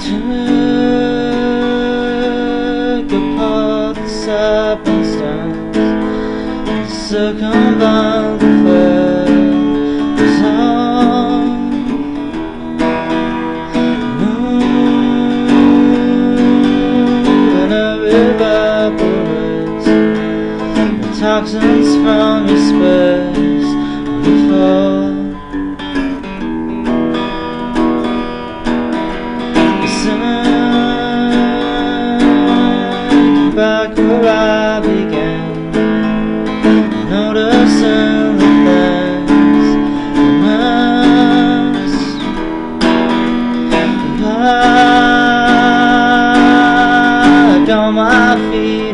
took apart the circumstance to circumvent the fair zone. Moon and evaporates the toxins from your space. heart on my feet.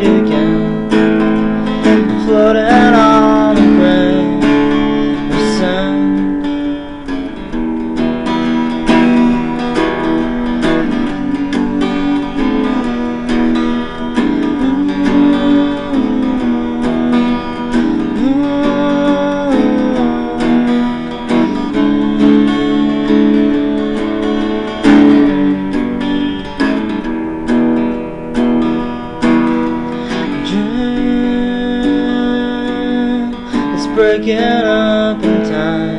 Breaking up in time.